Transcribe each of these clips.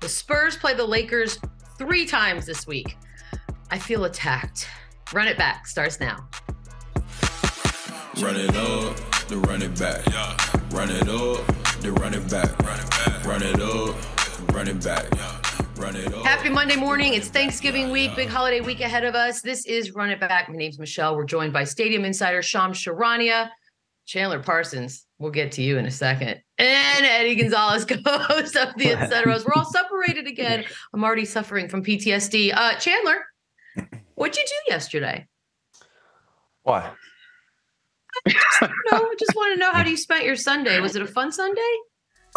The Spurs play the Lakers three times this week. I feel attacked. Run it back starts now. Run it up, the run it back. Yeah. Run it up, the run it back. Run it back. Run it up, run it back. Yeah. Run it up. Happy Monday morning. It's Thanksgiving week, big holiday week ahead of us. This is Run It Back. My name's Michelle. We're joined by Stadium Insider Shams Charania, Chandler Parsons. We'll get to you in a second. And Eddie Gonzalez, co-host of the Etceteras. We're all separated again. I'm already suffering from PTSD. Uh, Chandler, what'd you do yesterday? Why? No, I just want to know how do you spent your Sunday? Was it a fun Sunday?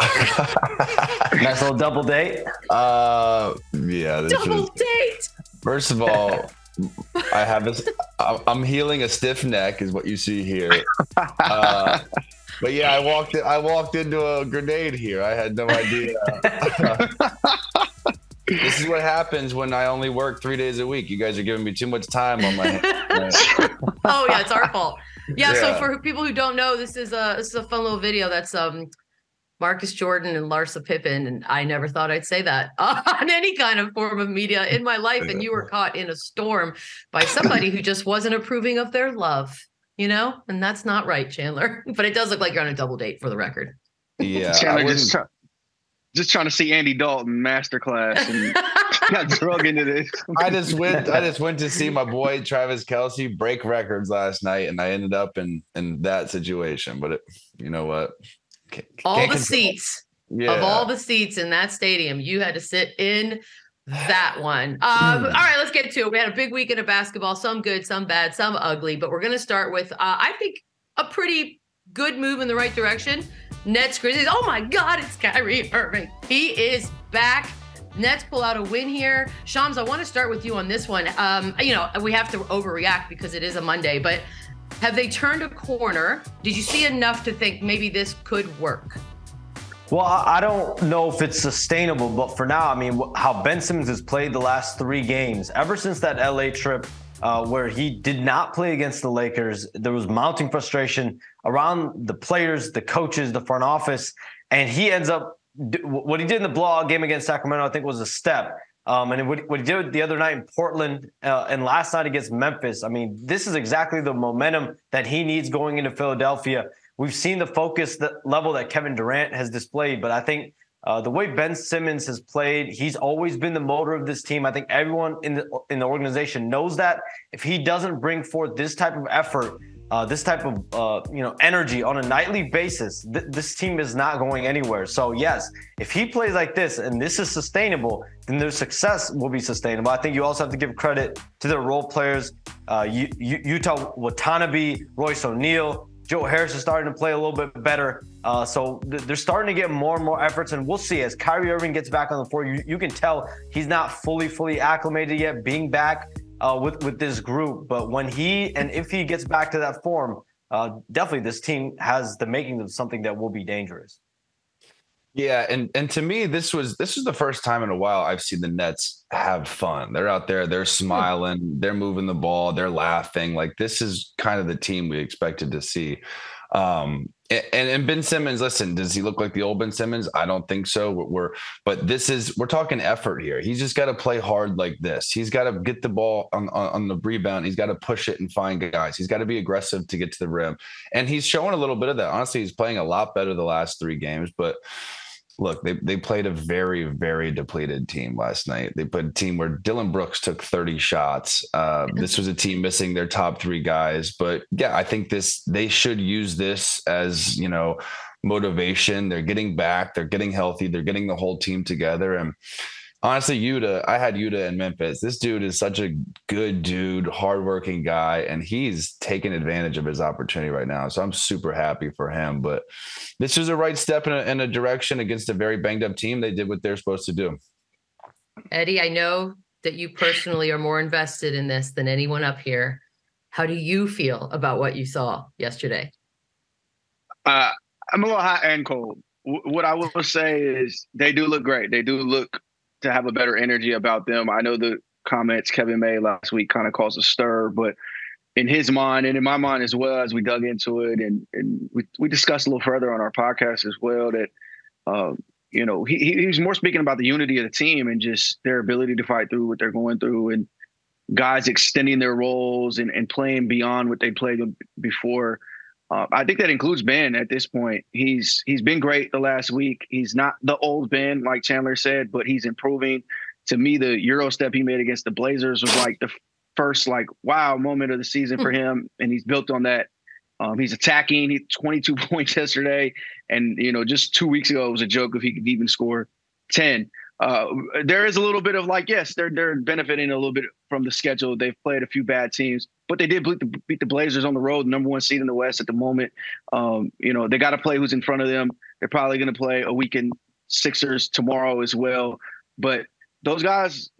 nice little double date. Uh, yeah. This Double was, date. first of all, I have a, I'm healing a stiff neck, is what you see here. Uh, but yeah, I walked. I walked into a grenade here. I had no idea. this is what happens when I only work three days a week. You guys are giving me too much time on my. hands. Oh yeah, it's our fault. Yeah, So for people who don't know, this is a this is a fun little video. That's um Marcus Jordan and Larsa Pippen, and I never thought I'd say that on any kind of form of media in my life. And you were caught in a storm by somebody who just wasn't approving of their love, you know, and that's not right, Chandler. But it does look like you're on a double date for the record. Yeah, Chandler just try, just trying to see Andy Dalton masterclass and got drug into this. I just went. I just went to see my boy Travis Kelce break records last night, and I ended up in in that situation. But it, you know what? All the seats Yeah. of all the seats in that stadium, you had to sit in that one. Um, all right, let's get to it. We had a big weekend of basketball, some good, some bad, some ugly, but we're going to start with, uh, I think, a pretty good move in the right direction. Nets Grizzlies. Oh my God, it's Kyrie Irving. He is back. Nets pull out a win here. Shams, I want to start with you on this one. Um, you know, we have to overreact because it is a Monday, but have they turned a corner? Did you see enough to think maybe this could work? Well, I don't know if it's sustainable, but for now, I mean, how Ben Simmons has played the last three games, ever since that LA trip uh, where he did not play against the Lakers, there was mounting frustration around the players, the coaches, the front office, and he ends up what he did in the blowout game against Sacramento. I think was a step. Um, and what, what he did the other night in Portland uh, and last night against Memphis, I mean, this is exactly the momentum that he needs going into Philadelphia. We've seen the focus level that Kevin Durant has displayed, but I think uh, the way Ben Simmons has played, he's always been the motor of this team. I think everyone in the in the organization knows that. If he doesn't bring forth this type of effort, uh, this type of uh, you know energy on a nightly basis, th- this team is not going anywhere. So yes, if he plays like this and this is sustainable, then their success will be sustainable. I think you also have to give credit to their role players, uh, U- U- Yuta Watanabe, Royce O'Neale. Joe Harris is starting to play a little bit better. Uh, so th- they're starting to get more and more efforts, and we'll see as Kyrie Irving gets back on the floor. You, you can tell he's not fully, fully acclimated yet, being back uh, with with this group. But when he and if he gets back to that form, uh, definitely this team has the makings of something that will be dangerous. Yeah, and and to me, this was this was the first time in a while I've seen the Nets have fun. They're out there, they're smiling, they're moving the ball, they're laughing. Like this is kind of the team we expected to see. Um, and, and Ben Simmons, listen, does he look like the old Ben Simmons? I don't think so. We're, but this is we're talking effort here. He's just got to play hard like this. He's got to get the ball on, on, on the rebound. He's got to push it and find guys. He's got to be aggressive to get to the rim. And he's showing a little bit of that. Honestly, he's playing a lot better the last three games, but look, they, they played a very, very depleted team last night. They put a team where Dillon Brooks took 30 shots. Uh, this was a team missing their top three guys. But yeah, I think this they should use this as, you know, motivation. They're getting back, they're getting healthy, they're getting the whole team together. And honestly, Yuta, I had Yuta in Memphis. This dude is such a good dude, hardworking guy, and he's taking advantage of his opportunity right now. So I'm super happy for him. But this was a right step in a, in a direction against a very banged up team. They did what they're supposed to do. Eddie, I know that you personally are more invested in this than anyone up here. How do you feel about what you saw yesterday? Uh, I'm a little hot and cold. W- what I will say is they do look great. They do look to have a better energy about them. I know the comments Kevin made last week kind of caused a stir, but in his mind and in my mind as well, as we dug into it and, and we, we discussed a little further on our podcast as well, that um, you know, he he was more speaking about the unity of the team and just their ability to fight through what they're going through and guys extending their roles and, and playing beyond what they played before. Uh, I think that includes Ben at this point. He's he's been great the last week. He's not the old Ben like Chandler said, but he's improving. To me, the Euro step he made against the Blazers was like the first like wow moment of the season for him, and he's built on that. Um, he's attacking. He 22 points yesterday, and you know just two weeks ago it was a joke if he could even score 10 uh, there is a little bit of like, yes, they're they're benefiting a little bit from the schedule. They've played a few bad teams, but they did beat the, beat the Blazers on the road, number one seed in the West at the moment. Um, you know, they got to play who's in front of them. They're probably going to play a weekend Sixers tomorrow as well. But those guys,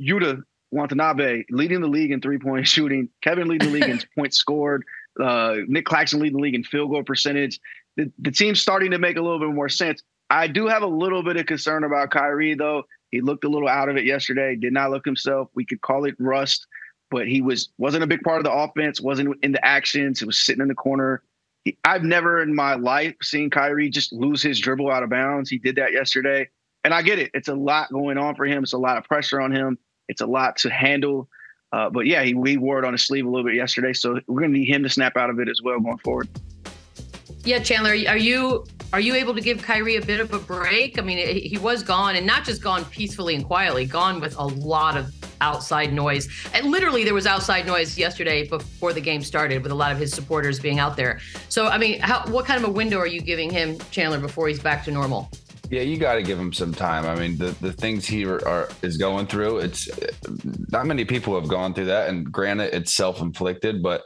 Yuta Watanabe leading the league in three point shooting, Kevin leading the league in points scored, uh, Nic Claxton leading the league in field goal percentage. The, the team's starting to make a little bit more sense. I do have a little bit of concern about Kyrie, though. He looked a little out of it yesterday. Did not look himself. We could call it rust, but he was wasn't a big part of the offense. wasn't in the actions. He was sitting in the corner. He, I've never in my life seen Kyrie just lose his dribble out of bounds. He did that yesterday, and I get it. It's a lot going on for him. It's a lot of pressure on him. It's a lot to handle. Uh, but yeah, he, he wore it on his sleeve a little bit yesterday. So we're going to need him to snap out of it as well going forward. Yeah, Chandler, are you are you able to give Kyrie a bit of a break? I mean, he was gone, and not just gone peacefully and quietly, gone with a lot of outside noise. And literally, there was outside noise yesterday before the game started, with a lot of his supporters being out there. So, I mean, how, what kind of a window are you giving him, Chandler, before he's back to normal? Yeah, you got to give him some time. I mean, the, the things he are, are, is going through, it's not many people have gone through that. And granted, it's self inflicted, but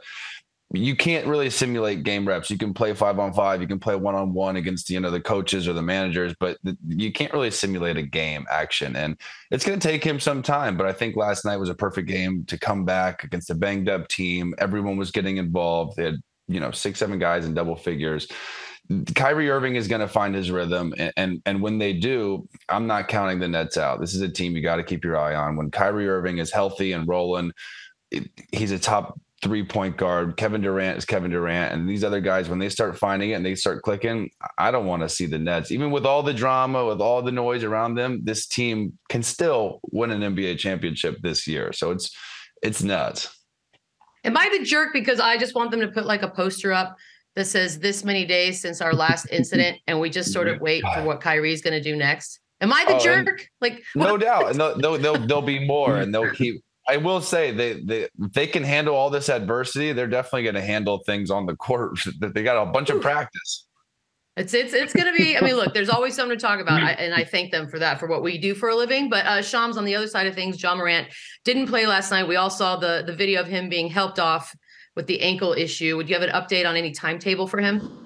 you can't really simulate game reps. You can play five on five, you can play one on one against you know the coaches or the managers, but you can't really simulate a game action. And it's going to take him some time. But I think last night was a perfect game to come back against a banged up team. Everyone was getting involved. They had you know six, seven guys in double figures. Kyrie Irving is going to find his rhythm, and, and and when they do, I'm not counting the Nets out. This is a team you got to keep your eye on. When Kyrie Irving is healthy and rolling, it, he's a top three point guard. Kevin Durant is Kevin Durant. And these other guys, when they start finding it and they start clicking, I don't want to see the Nets. Even with all the drama, with all the noise around them, this team can still win an NBA championship this year. So it's it's nuts. Am I the jerk because I just want them to put like a poster up that says this many days since our last incident and we just sort of wait for what Kyrie's going to do next? Am I the oh, jerk? Like no doubt, and they'll, they'll, they'll, there'll be more, and they'll keep I will say they they they can handle all this adversity. They're definitely going to handle things on the court. That they got a bunch of practice. It's it's it's going to be. I mean, look, there's always something to talk about, and I thank them for that for what we do for a living. But uh, Shams on the other side of things, Ja Morant didn't play last night. We all saw the the video of him being helped off with the ankle issue. Would you have an update on any timetable for him?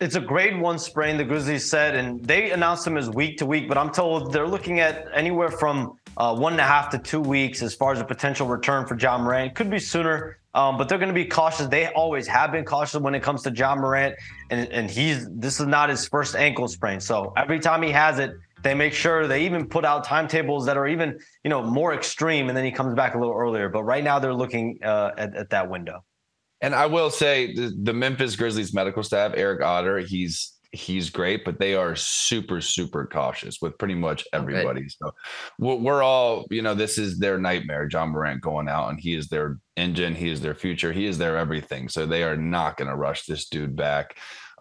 It's a grade one sprain, the Grizzlies said, and they announced him as week to week. But I'm told they're looking at anywhere from uh, one and a half to two weeks as far as a potential return for Ja Morant. Could be sooner, um, but they're going to be cautious. They always have been cautious when it comes to Ja Morant, and and he's this is not his first ankle sprain. So every time he has it, they make sure they even put out timetables that are even you know more extreme, and then he comes back a little earlier. But right now they're looking uh, at, at that window. And I will say the, the Memphis Grizzlies medical staff, Eric Otter, he's he's great, but they are super, super cautious with pretty much everybody. Okay. So we're all, you know, this is their nightmare. Ja Morant going out, and he is their engine, he is their future, he is their everything. So they are not going to rush this dude back.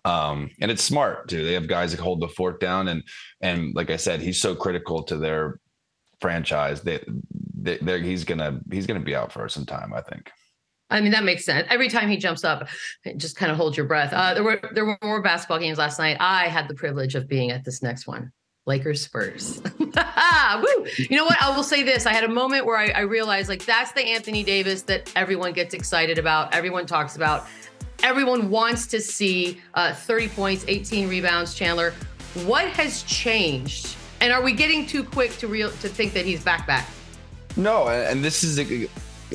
Um, and it's smart too. They have guys that hold the fort down, and and like I said, he's so critical to their franchise. They, they, he's gonna he's gonna be out for some time, I think. I mean, that makes sense. Every time he jumps up, just kind of hold your breath. Uh, there were there were more basketball games last night. I had the privilege of being at this next one. Lakers Spurs. Woo! You know what? I will say this. I had a moment where I, I realized like that's the Anthony Davis that everyone gets excited about, everyone talks about, everyone wants to see uh, 30 points, 18 rebounds. Chandler, what has changed? And are we getting too quick to real to think that he's back back? No, and this is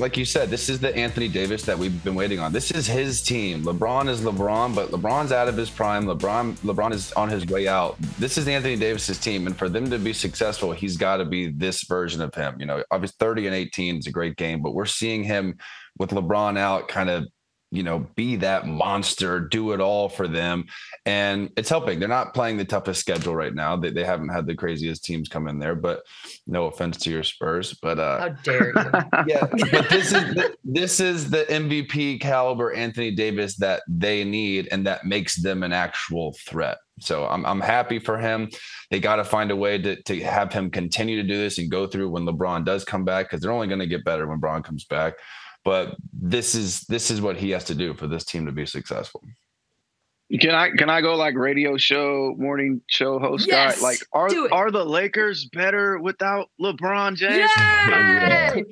like you said, this is the Anthony Davis that we've been waiting on. This is his team. LeBron is LeBron, but LeBron's out of his prime. LeBron LeBron is on his way out. This is Anthony Davis's team, and for them to be successful, he's got to be this version of him. You know, obviously 30 and 18 is a great game, but we're seeing him with LeBron out, kind of you know, be that monster, do it all for them. And it's helping. They're not playing the toughest schedule right now. They, they haven't had the craziest teams come in there, but no offense to your Spurs. But uh How dare you? yeah, but this is the, this is the MVP caliber Anthony Davis that they need and that makes them an actual threat. So I'm I'm happy for him. They got to find a way to to have him continue to do this and go through when LeBron does come back because they're only going to get better when LeBron comes back but this is this is what he has to do for this team to be successful. Can I can I go like radio show morning show host yes, guy? Like are are the Lakers better without LeBron James? Yay!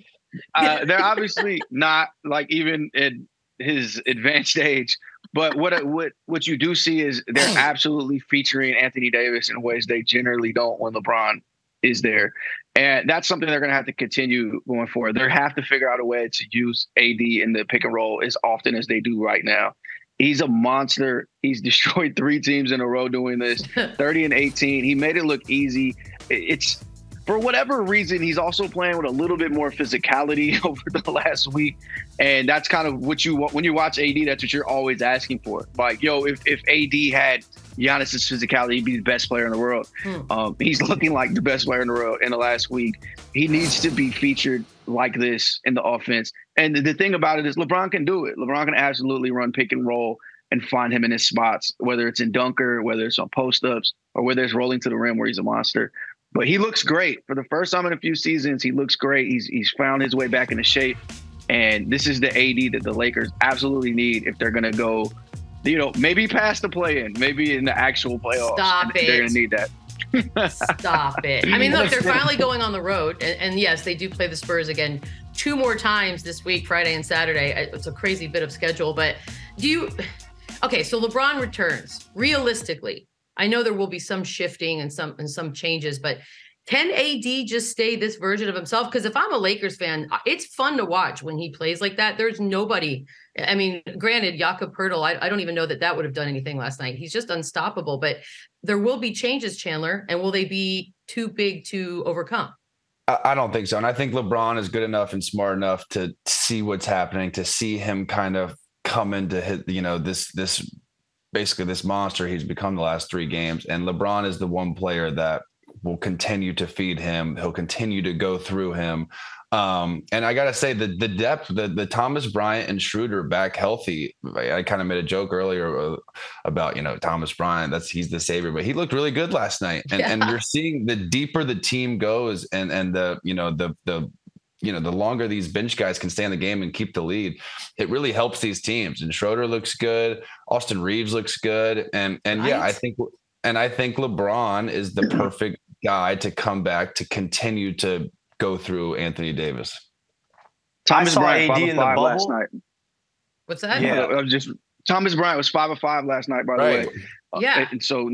uh, they're obviously not like even in his advanced age. But what what what you do see is they're absolutely featuring Anthony Davis in ways they generally don't when LeBron is there. And that's something they're going to have to continue going forward. They have to figure out a way to use AD in the pick and roll as often as they do right now. He's a monster. He's destroyed three teams in a row doing this 30 and 18. He made it look easy. It's for whatever reason, he's also playing with a little bit more physicality over the last week, and that's kind of what you want when you watch AD. That's what you're always asking for. Like, yo, if if AD had Giannis's physicality, he'd be the best player in the world. Hmm. Um, he's looking like the best player in the world in the last week. He needs to be featured like this in the offense. And the, the thing about it is, LeBron can do it. LeBron can absolutely run pick and roll and find him in his spots, whether it's in dunker, whether it's on post ups, or whether it's rolling to the rim where he's a monster. But he looks great for the first time in a few seasons. He looks great. He's he's found his way back into shape, and this is the AD that the Lakers absolutely need if they're going to go, you know, maybe past the play-in, maybe in the actual playoffs. Stop it. They're going to need that. Stop it. I mean, look, they're finally going on the road. And, and, yes, they do play the Spurs again two more times this week, Friday and Saturday. It's a crazy bit of schedule. But do you, okay, so LeBron returns. Realistically, I know there will be some shifting and some and some changes, but can AD just stay this version of himself? Because if I'm a Lakers fan, it's fun to watch when he plays like that. There's nobody. I mean, granted, Jakob Poeltl, I, I don't even know that that would have done anything last night. He's just unstoppable. But there will be changes, Chandler, and will they be too big to overcome? I don't think so. And I think LeBron is good enough and smart enough to see what's happening, to see him kind of come into hit, you know, this this basically this monster he's become the last three games. And LeBron is the one player that will continue to feed him. He'll continue to go through him. Um, and I gotta say the the depth, the the Thomas Bryant and Schroeder back healthy. I, I kind of made a joke earlier uh, about you know Thomas Bryant. That's he's the savior, but he looked really good last night. And yeah. and you're seeing the deeper the team goes, and and the you know the the you know, the longer these bench guys can stay in the game and keep the lead, it really helps these teams. And Schroeder looks good. Austin Reaves looks good. And and right. yeah, I think and I think LeBron is the perfect guy to come back to continue to go through Anthony Davis. Thomas Bryant AD in the bubble last night. What's that? Yeah, I was just Thomas Bryant was five of five last night. By the right. way, yeah. Uh, and so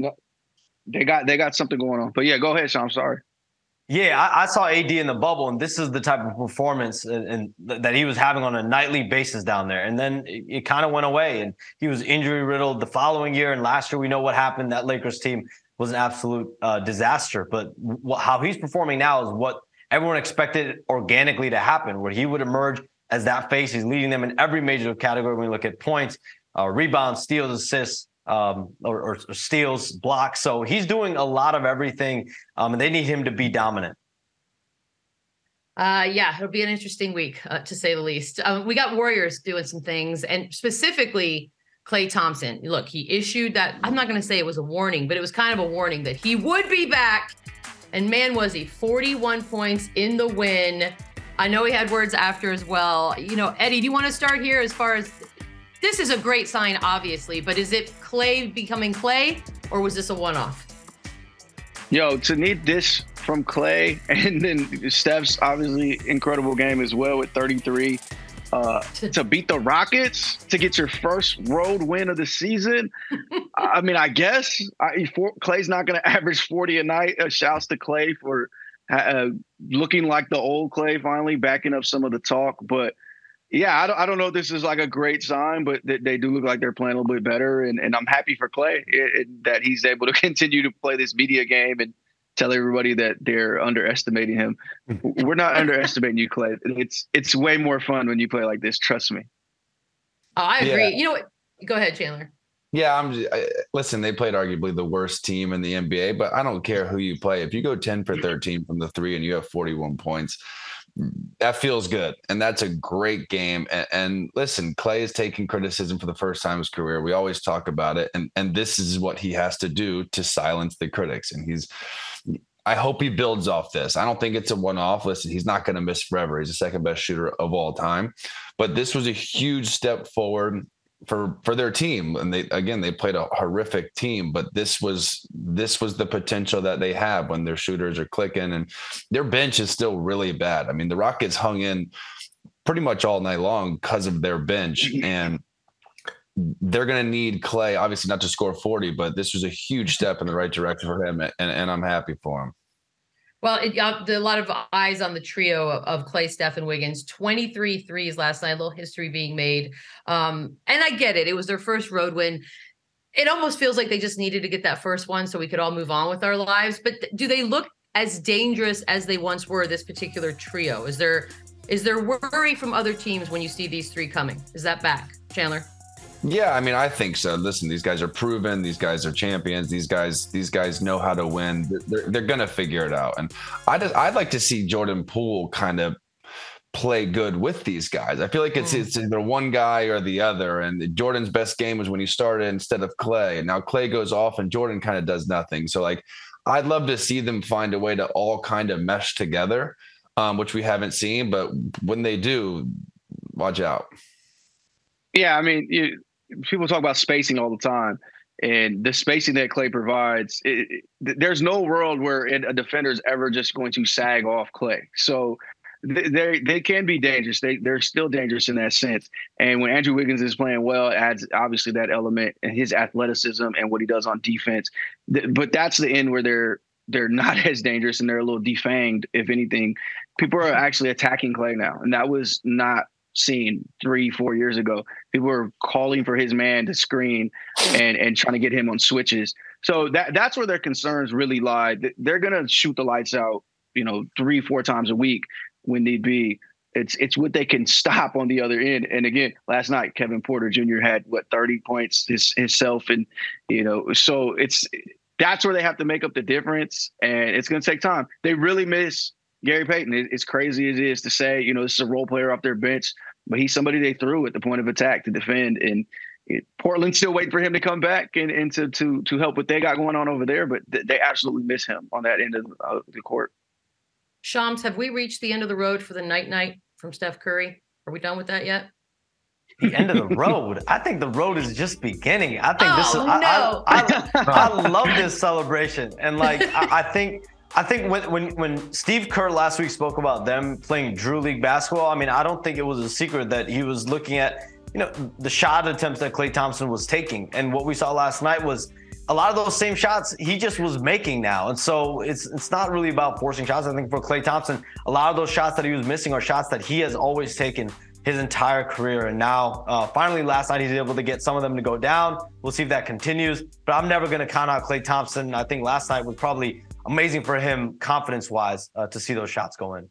they got they got something going on. But yeah, go ahead, Sean. I'm sorry. Yeah, I, I, saw AD in the bubble, and this is the type of performance and, and that he was having on a nightly basis down there. And then it, it kind of went away, and he was injury riddled the following year. And last year, we know what happened. That Lakers team was an absolute uh, disaster. But how he's performing now is what everyone expected organically to happen, where he would emerge as that face. He's leading them in every major category when you look at points, uh, rebounds, steals, assists um, or, or, steals, blocks. So he's doing a lot of everything, um, and they need him to be dominant. Uh, yeah, it'll be an interesting week uh, to say the least. Um, we got Warriors doing some things, and specifically Klay Thompson. Look, he issued that. I'm not going to say it was a warning, but it was kind of a warning that he would be back. And man, was he 41 points in the win. I know he had words after as well. You know, Eddie, do you want to start here as far as this is a great sign, obviously, but is it Klay becoming Klay or was this a one-off? Yo, to need this from Klay and then Steph's obviously incredible game as well with 33. Uh, to beat the Rockets to get your first road win of the season. I mean, I guess I, for, Klay's not going to average 40 a night. Uh, shouts to Klay for uh, looking like the old Klay finally, backing up some of the talk. But yeah, I don't, I don't know this is like a great sign, but they, they do look like they're playing a little bit better. And, and I'm happy for Klay it, it, that he's able to continue to play this media game and tell everybody that they're underestimating him. We're not underestimating you, Klay. It's it's way more fun when you play like this. Trust me. Oh, I agree. Yeah. You know what? Go ahead, Chandler. Yeah, I'm. Just, I, listen, they played arguably the worst team in the NBA, but I don't care who you play. If you go 10 for 13 from the three and you have 41 points, that feels good, and that's a great game. And, and listen, Klay is taking criticism for the first time in his career. We always talk about it, and and this is what he has to do to silence the critics. And he's I hope he builds off this. I don't think it's a one off. Listen, he's not going to miss forever. He's the second best shooter of all time. But this was a huge step forward for for their team and they again they played a horrific team but this was this was the potential that they have when their shooters are clicking and their bench is still really bad i mean the rockets hung in pretty much all night long because of their bench mm-hmm. and they're going to need Klay, obviously not to score 40 but this was a huge step in the right direction for him and, and i'm happy for him well, it, uh, a lot of eyes on the trio of, of, Klay, Steph, and Wiggins. 23 threes last night, a little history being made. Um, and I get it. It was their first road win. It almost feels like they just needed to get that first one so we could all move on with our lives. But th- do they look as dangerous as they once were, this particular trio? Is there is there worry from other teams when you see these three coming? Is that back, Chandler? Yeah, I mean, I think so. Listen, these guys are proven. These guys are champions. These guys, these guys know how to win. They're, they're gonna figure it out. And I just, I'd like to see Jordan Poole kind of play good with these guys. I feel like it's mm. it's either one guy or the other. And Jordan's best game was when he started instead of Klay. And now Klay goes off and Jordan kind of does nothing. So like, I'd love to see them find a way to all kind of mesh together, um, which we haven't seen. But when they do, watch out. Yeah, I mean, you, people talk about spacing all the time, and the spacing that Klay provides, it, it, there's no world where it, a defender is ever just going to sag off Klay. So they they can be dangerous. They they're still dangerous in that sense. And when Andrew Wiggins is playing well, it adds obviously that element and his athleticism and what he does on defense. But that's the end where they're they're not as dangerous and they're a little defanged. If anything, people are actually attacking Klay now, and that was not seen three, four years ago. People were calling for his man to screen and and trying to get him on switches. So that that's where their concerns really lie. They're gonna shoot the lights out, you know, three, four times a week when need be. It's it's what they can stop on the other end. And again, last night Kevin Porter Jr. had what 30 points his, himself, and you know, so it's that's where they have to make up the difference, and it's to take time. They really miss Gary Payton, as crazy as it is to say, you know, this is a role player off their bench, but he's somebody they threw at the point of attack to defend. And it, Portland's still waiting for him to come back and, and to to to help what they got going on over there. But th- they absolutely miss him on that end of uh, the court. Shams, have we reached the end of the road for the night night from Steph Curry? Are we done with that yet? the end of the road. I think the road is just beginning. I think oh, this is. No. I, I, I, I, love this celebration, and like I, I think I think when, when when Steve Kerr last week spoke about them playing Drew League basketball, I mean, I don't think it was a secret that he was looking at, you know, the shot attempts that Klay Thompson was taking. And what we saw last night was a lot of those same shots he just was making now. And so it's it's not really about forcing shots. I think for Klay Thompson, a lot of those shots that he was missing are shots that he has always taken his entire career. And now, uh, finally, last night, he's able to get some of them to go down. We'll see if that continues. But I'm never going to count out Klay Thompson. I think last night was probably amazing for him confidence wise uh, to see those shots go in.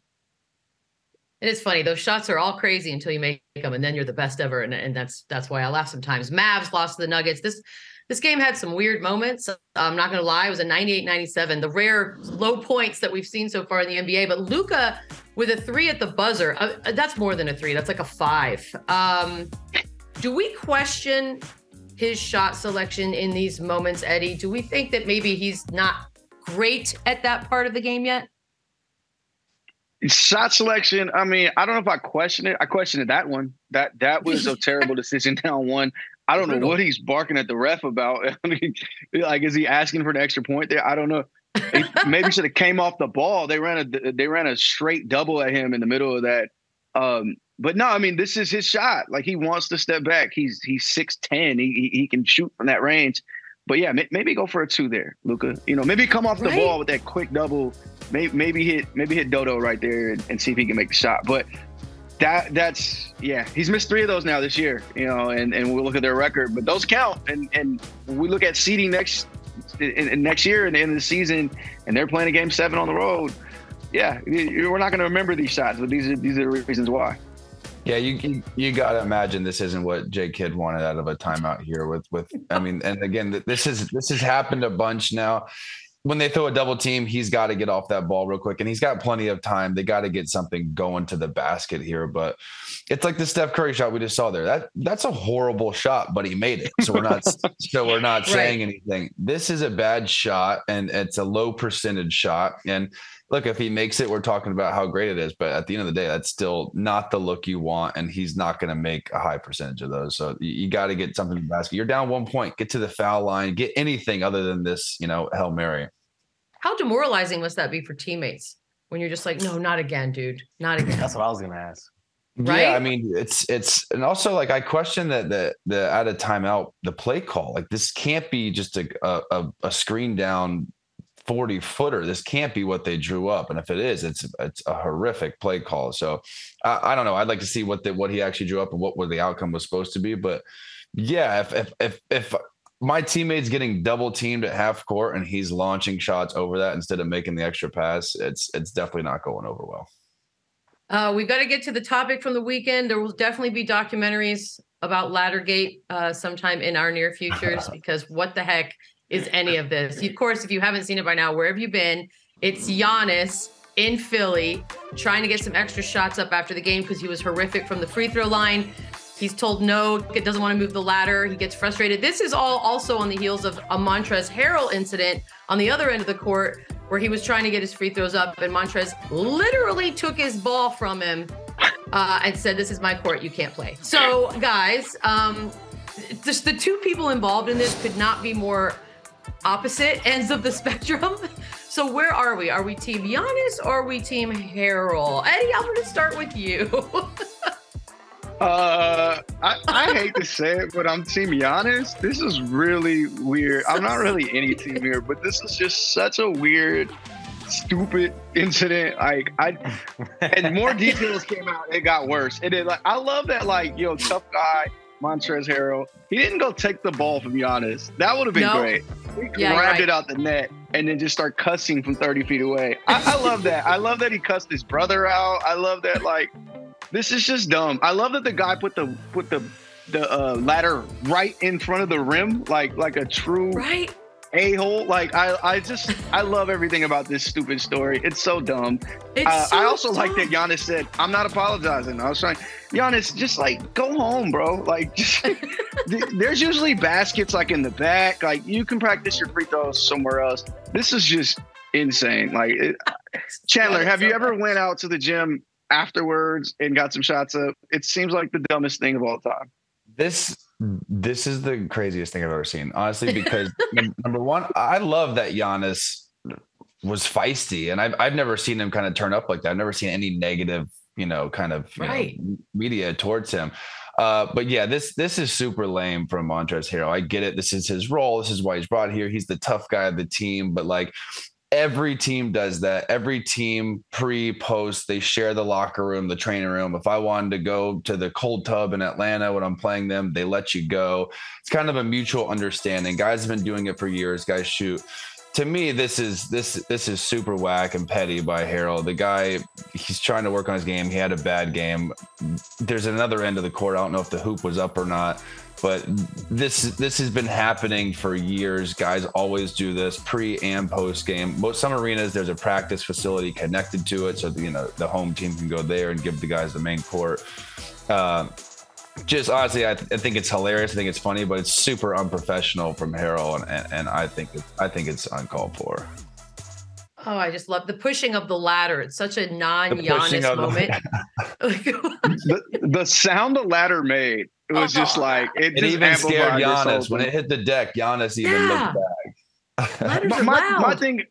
It is funny; those shots are all crazy until you make them, and then you're the best ever. And, and that's that's why I laugh sometimes. Mavs lost to the Nuggets. This this game had some weird moments. I'm not going to lie; it was a 98-97, the rare low points that we've seen so far in the NBA. But Luka with a three at the buzzer, uh, that's more than a three. That's like a five. Um, do we question his shot selection in these moments, Eddie? Do we think that maybe he's not great at that part of the game yet? Shot selection. I mean, I don't know if I question it. I questioned that one. That that was a terrible decision down one. I don't know what he's barking at the ref about. I mean, like, is he asking for an extra point there? I don't know. He maybe should have came off the ball. They ran a they ran a straight double at him in the middle of that. Um, but no, I mean, this is his shot. Like he wants to step back. He's he's six ten. He he can shoot from that range. But yeah, maybe go for a two there, Luka. You know, maybe come off the right? ball with that quick double. Maybe, maybe hit maybe hit Dodo right there and, and see if he can make the shot. But that that's yeah, he's missed three of those now this year. You know, and and we look at their record, but those count. And and we look at seeding next in, in next year and the end of the season, and they're playing a game seven on the road. Yeah, we're not going to remember these shots, but these are these are the reasons why. Yeah, you, you you gotta imagine this isn't what Jay Kidd wanted out of a timeout here. With with I mean, and again, this is this has happened a bunch now. When they throw a double team, he's got to get off that ball real quick, and he's got plenty of time. They got to get something going to the basket here, but it's like the Steph Curry shot we just saw there. That that's a horrible shot, but he made it. So we're not so we're not saying right. anything. This is a bad shot, and it's a low percentage shot, and look, if he makes it, we're talking about how great it is. But at the end of the day, that's still not the look you want, and he's not going to make a high percentage of those. So you, you got to get something in the basket. You're down one point. Get to the foul line. Get anything other than this, you know, hail mary. How demoralizing must that be for teammates when you're just like, no, not again, dude, not again. That's what I was going to ask. Right? Yeah, I mean, it's it's and also like I question that the the at a timeout the play call like this can't be just a a, a screen down 40 footer. This can't be what they drew up. And if it is, it's it's a horrific play call. So I, I don't know. I'd like to see what the what he actually drew up and what, what the outcome was supposed to be. But yeah, if if if if my teammate's getting double teamed at half court and he's launching shots over that instead of making the extra pass, it's it's definitely not going over well. Uh, we've got to get to the topic from the weekend. There will definitely be documentaries about Laddergate uh, sometime in our near futures because what the heck is any of this. Of course, if you haven't seen it by now, where have you been? It's Giannis in Philly trying to get some extra shots up after the game because he was horrific from the free throw line. He's told no, doesn't want to move the ladder. He gets frustrated. This is all also on the heels of a Montrezl Harrell incident on the other end of the court where he was trying to get his free throws up and Montrez literally took his ball from him uh, and said, "This is my court. You can't play." So, guys, um, just the two people involved in this could not be more opposite ends of the spectrum. So where are we? Are we team Giannis or are we team Harrell? Eddie, I'm going to start with you. uh, I, I hate to say it, but I'm team Giannis. This is really weird. I'm not really any team here, but this is just such a weird, stupid incident. Like I, and more details came out. It got worse. And it like I love that like yo tough guy Montrezl Harrell. He didn't go take the ball from Giannis. That would have been great. He yeah, grabbed right. it out the net and then just start cussing from 30 feet away. I, I love that. I love that he cussed his brother out. I love that like this is just dumb. I love that the guy put the put the the uh, ladder right in front of the rim, like like a true right a hole. Like I, I just I love everything about this stupid story. It's so dumb. It's uh, so I also dumb. like that Giannis said, "I'm not apologizing." I was trying, Giannis, just like go home, bro. Like, just, there's usually baskets like in the back. Like you can practice your free throws somewhere else. This is just insane. Like, it, Chandler, have you ever went out to the gym afterwards and got some shots up? It seems like the dumbest thing of all time. This this is the craziest thing I've ever seen, honestly, because number one, I love that Giannis was feisty, and I've I've never seen him kind of turn up like that. I've never seen any negative, you know, kind of right. know, media towards him. Uh, but yeah, this this is super lame from Montrezl Harrell. I get it. This is his role. This is why he's brought here. He's the tough guy of the team. But like, every team does that. Every team pre post, they share the locker room, the training room. If I wanted to go to the cold tub in Atlanta when I'm playing them, they let you go. It's kind of a mutual understanding. Guys have been doing it for years. Guys shoot. To me, this is this this is super whack and petty by Harrell. The guy, he's trying to work on his game. He had a bad game. There's another end of the court. I don't know if the hoop was up or not but this this has been happening for years. Guys always do this pre and post game. Most some arenas there's a practice facility connected to it, so you know the home team can go there and give the guys the main court. Uh, just honestly, I, th- I, think it's hilarious. I think it's funny, but it's super unprofessional from Harrell, and, and, and I think it, I think it's uncalled for. Oh, I just love the pushing of the ladder. It's such a non-Giannis moment. The, the, the, sound the ladder made it was oh. just like it, it even scared Giannis when it hit the deck. Giannis even yeah. looked back. my, my, my thing,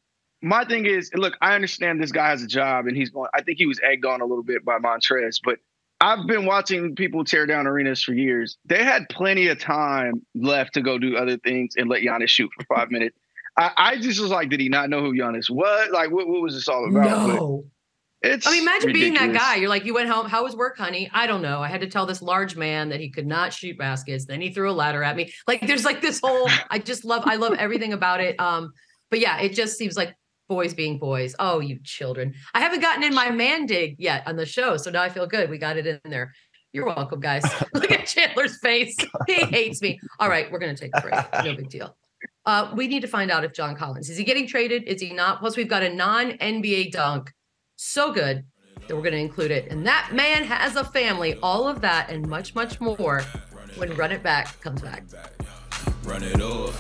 my thing is, look, I understand this guy has a job and he's going. I think he was egged on a little bit by Montrez, but I've been watching people tear down arenas for years. They had plenty of time left to go do other things and let Giannis shoot for five minutes. I, I, just was like, did he not know who Giannis was? Like, what, what was this all about? No. It's I mean, imagine ridiculous. being that guy. You're like, you went home. How was work, honey? I don't know. I had to tell this large man that he could not shoot baskets. Then he threw a ladder at me. Like, there's like this whole. I just love. I love everything about it. Um, but yeah, it just seems like boys being boys. Oh, you children! I haven't gotten in my man dig yet on the show, so now I feel good. We got it in there. You're welcome, guys. Look at Chandler's face. He hates me. All right, we're gonna take a break. No big deal. Uh, we need to find out if John Collins is he getting traded? Is he not? Plus, we've got a non-NBA dunk, so good that we're going to include it. And that man has a family. All of that and much, much more when Run It Back comes back. Run it up,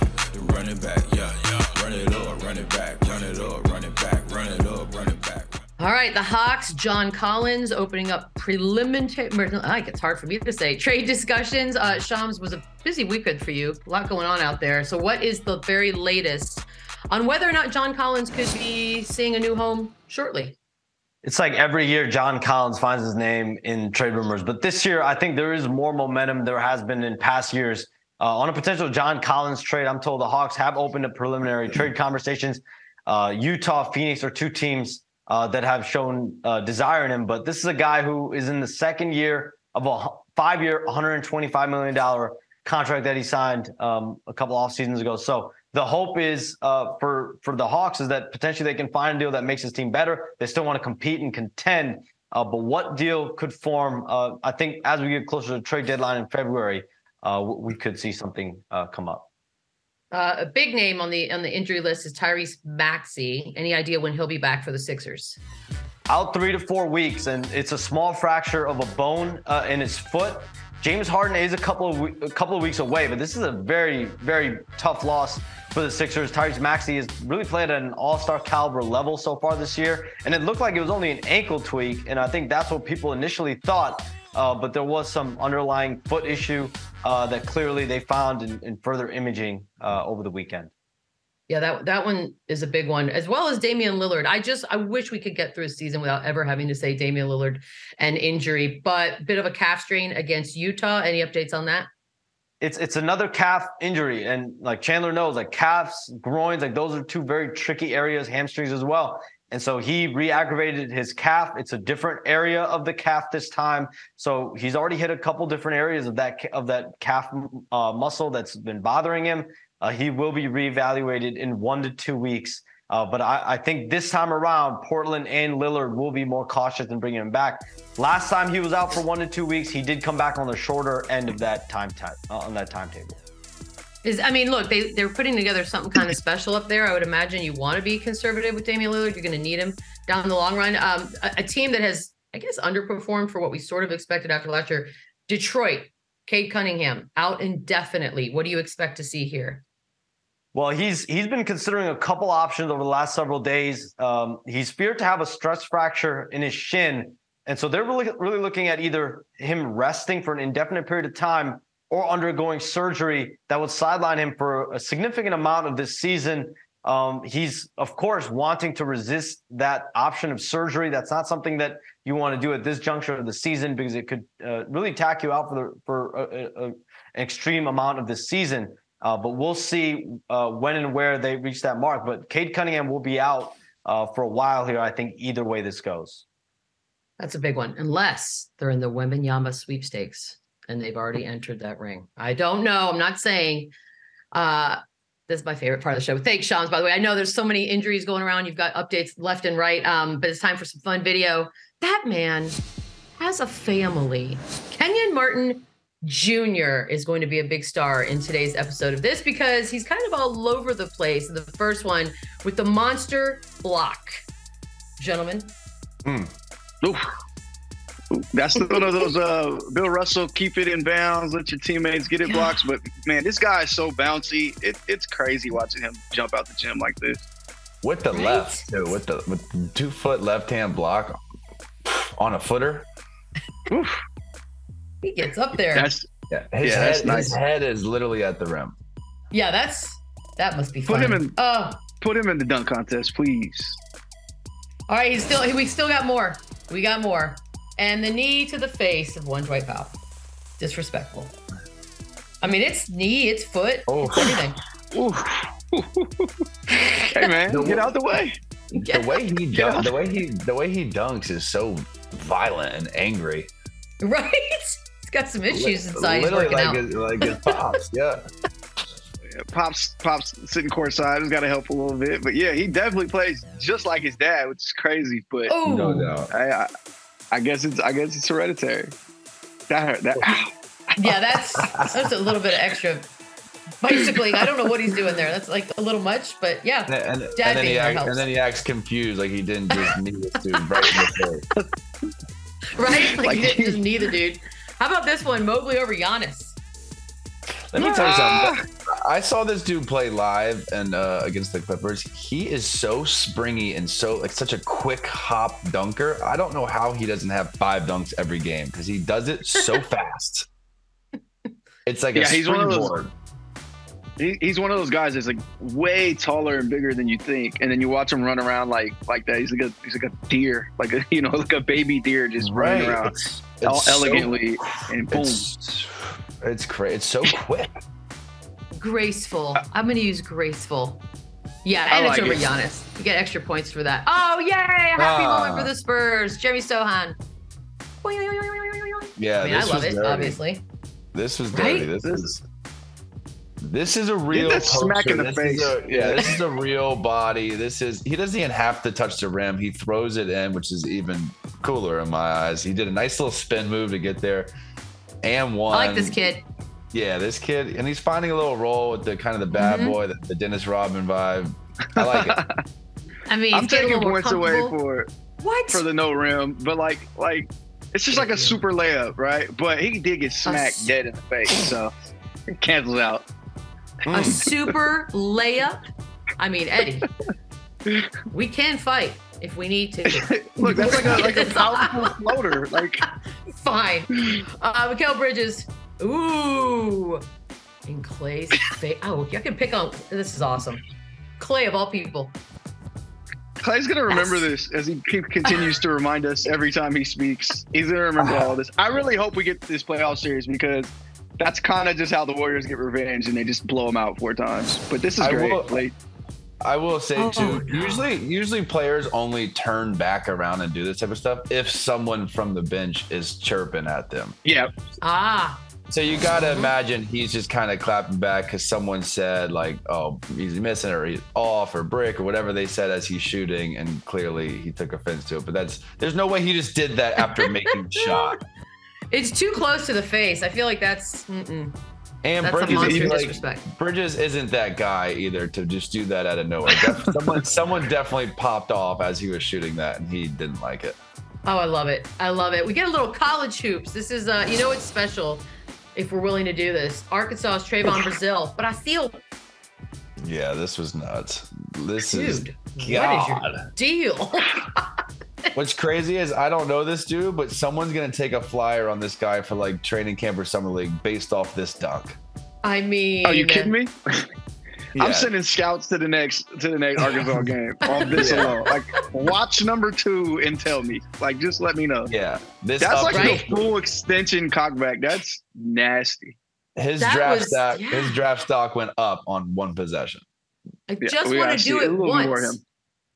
run it back, yeah, yeah. Run it up, run it back, run it up, run it back, run it up, run it back. All right, the Hawks, John Collins opening up preliminary. Like it's hard for me to say. Trade discussions. Uh, Shams was a busy weekend for you. A lot going on out there. So, what is the very latest on whether or not John Collins could be seeing a new home shortly? It's like every year John Collins finds his name in trade rumors, but this year I think there is more momentum there has been in past years uh, on a potential John Collins trade. I'm told the Hawks have opened up preliminary trade conversations. Uh, Utah, Phoenix are two teams uh, that have shown uh, desire in him, but this is a guy who is in the second year of a five-year, 125 million dollar contract that he signed um, a couple off seasons ago. So the hope is uh, for for the Hawks is that potentially they can find a deal that makes his team better. They still want to compete and contend, uh, but what deal could form? Uh, I think as we get closer to trade deadline in February, uh, we could see something come up. Uh, a big name on the on the injury list is Tyrese Maxey. Any idea when he'll be back for the Sixers? Out three to four weeks, and it's a small fracture of a bone in his foot. James Harden is a couple of a couple of weeks away, but this is a very very tough loss for the Sixers. Tyrese Maxey has really played at an all-star caliber level so far this year, and it looked like it was only an ankle tweak, and I think that's what people initially thought. Uh, but there was some underlying foot issue uh, that clearly they found in, in further imaging uh, over the weekend. Yeah, that that one is a big one, as well as Damian Lillard. I just I wish we could get through a season without ever having to say Damian Lillard and injury, but bit of a calf strain against Utah. Any updates on that? It's it's another calf injury, and like Chandler knows, like calves, groins, like those are two very tricky areas, hamstrings as well. And so he re-aggravated his calf. It's a different area of the calf this time. So he's already hit a couple different areas of that of that calf uh, muscle that's been bothering him. Uh, he will be reevaluated in one to two weeks. Uh, but I, I, think this time around, Portland and Lillard will be more cautious in bringing him back. Last time he was out for one to two weeks, he did come back on the shorter end of that time uh, on that timetable. Is I mean, look, they they're putting together something kind of special up there. I would imagine you want to be conservative with Damian Lillard. You're going to need him down the long run. Um, a, a team that has, I guess, underperformed for what we sort of expected after last year. Detroit, Cade Cunningham out indefinitely. What do you expect to see here? Well, he's he's been considering a couple options over the last several days. Um, he's feared to have a stress fracture in his shin, and so they're really really looking at either him resting for an indefinite period of time or undergoing surgery that would sideline him for a significant amount of this season. Um, he's of course wanting to resist that option of surgery. That's not something that you want to do at this juncture of the season because it could uh, really tack you out for the for a, a, an extreme amount of the season. Uh, but we'll see uh, when and where they reach that mark. But Cade Cunningham will be out uh, for a while here. I think either way this goes. That's a big one, unless they're in the Wembanyama sweepstakes and they've already entered that ring. I don't know. I'm not saying. Uh, this is my favorite part of the show. Thanks, Shams. By the way, I know there's so many injuries going around. You've got updates left and right. Um, but it's time for some fun video. That man has a family. Kenyon Martin Jr. is going to be a big star in today's episode of this because he's kind of all over the place. The first one with the monster block. Gentlemen. Mm. Oof. That's one of those uh, Bill Russell keep it in bounds, let your teammates get it yeah. blocks. But man, this guy is so bouncy. It, it's crazy watching him jump out the gym like this. With the right? left, too, with the with two foot left hand block on a footer. He gets up there. That's yeah. His, yeah, head, nice. his head is literally at the rim. Yeah, that's that must be put fun. him in. Oh, put him in the dunk contest, please. All right, he's still. We still got more. We got more. And the knee to the face of one Dwight Powell. Disrespectful. I mean, it's knee, it's foot, oh. it's everything. hey man, the, get out the way. The way he dun- the way he the way he dunks is so violent and angry. Right? He's got some issues inside. Literally He's like out. His, like his pops, yeah. yeah. Pops, pops sitting courtside has got to help a little bit, but yeah, he definitely plays just like his dad, which is crazy. But oh. no doubt, I, I, I guess it's I guess it's hereditary. That that. Yeah, that's that's a little bit of extra bicycling. I don't know what he's doing there. That's like a little much, but yeah. And, and, Dad and then he there acts, helps. and then he acts confused, like he didn't just need this dude right in the face. Right? Like, Like- you didn't just need the dude. How about this one? Mobley over Giannis. Let me tell you something. I saw this dude play live and uh, against the Clippers. He is so springy and so like such a quick hop dunker. I don't know how he doesn't have five dunks every game because he does it so fast. It's like a Yeah, he's one of those- He, he's one of those guys that's like way taller and bigger than you think, and then you watch him run around like like that. He's like a he's like a deer, like a you know like a baby deer just running around It's, all it's so- elegantly, and boom. it's it's crazy. It's so quick. Graceful. I'm going to use graceful. Yeah, I and it's over it. Giannis. You get extra points for that. Oh, yay! Happy Ah. moment for the Spurs. Jeremy Sochan. Yeah, I mean, I love was it, dirty. obviously. This was Right? dirty. This, This- is this is a real that smack in the This is face. a- yeah, this is a real body. This is he doesn't even have to touch the rim. He throws it in, which is even cooler in my eyes. He did a nice little spin move to get there. And one. I like this kid. Yeah, this kid, and he's finding a little role with the kind of the bad Mhm. boy, the, the Dennis Rodman vibe. I like it. I mean, I'm he's getting a taking points away comfortable. for What? for the no rim, but like like it's just like a super layup, right? But he did get smacked s- dead in the face, so it cancels out. a Mm. super layup. I mean, Eddie, we can fight if we need to. Look, that's like a like a It's- powerful floater. Like Fine. Uh, Mikal Bridges. Ooh. In Klay's face. Oh, you can pick on. This is awesome. Klay of all people. Klay's gonna remember Yes. this as he continues to remind us every time he speaks. He's gonna remember all this. I really hope we get this playoff series because that's kind of just how the Warriors get revenge and they just blow them out four times. But this is I great. will- Like, I will say Oh, too. no. Usually, usually players only turn back around and do this type of stuff if someone from the bench is chirping at them. yeah, Ah. So you got to Mhm. imagine he's just kind of clapping back because someone said like, "Oh, he's missing or he's off or brick or whatever they said as he's shooting," and clearly he took offense to it. But that's there's no way he just did that after making the shot. It's too close to the face. I feel like that's mm-mm. And that's Bridges, even, like. Bridges isn't that guy either to just do that out of nowhere. Someone, someone definitely popped off as he was shooting that, and he didn't like it. Oh, I love it. I love it. We get a little college hoops. This is, uh, you know, it's special if we're willing to do this. Arkansas's Trevon Brazile, but I feel, Yeah, this was nuts. This is dude, what is your God. deal? What's crazy is I don't know this dude, but someone's gonna take a flyer on this guy for like training camp or summer league based off this dunk. I mean, are you kidding me? Yeah. I'm sending scouts to the next to the next Arkansas game on this Yeah. alone. Like, watch number two and tell me. Like, just let me know. Yeah, this That's up- like Right. the full extension cockback. That's nasty. his That draft was- stock. yeah. His draft stock went up on one possession. I just we want gotta do it little more of once.